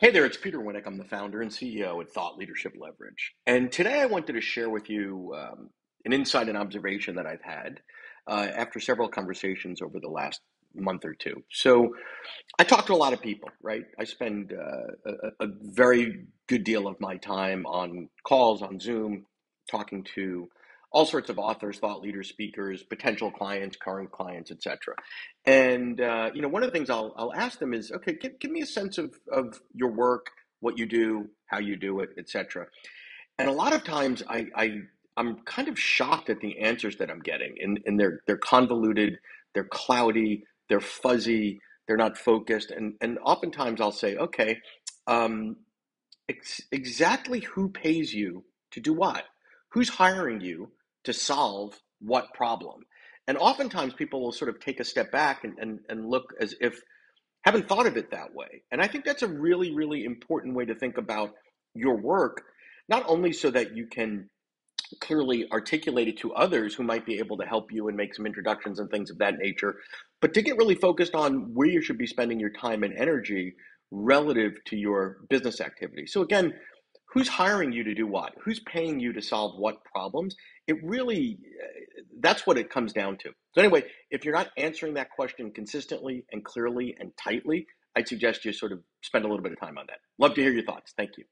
Hey there, it's Peter Winick. I'm the founder and CEO at Thought Leadership Leverage. And today I wanted to share with you um, an insight and observation that I've had uh, after several conversations over the last month or two. So I talk to a lot of people, right? I spend uh, a, a very good deal of my time on calls, on Zoom, talking to all sorts of authors, thought leaders, speakers, potential clients, current clients, etc. And uh, you know, one of the things I'll I'll ask them is, okay, give, give me a sense of of your work, what you do, how you do it, etc. And a lot of times, I, I I'm kind of shocked at the answers that I'm getting, and and they're they're convoluted, they're cloudy, they're fuzzy, they're not focused, and and oftentimes I'll say, okay, um, ex- exactly who pays you to do what? Who's hiring you? To solve what problem. And oftentimes people will sort of take a step back and, and, and look as if haven't thought of it that way. And I think that's a really, really important way to think about your work, not only so that you can clearly articulate it to others who might be able to help you and make some introductions and things of that nature, but to get really focused on where you should be spending your time and energy relative to your business activity. So again, who's hiring you to do what? Who's paying you to solve what problems? It really, uh, that's what it comes down to. So, anyway, if you're not answering that question consistently and clearly and tightly, I'd suggest you sort of spend a little bit of time on that. Love to hear your thoughts. Thank you.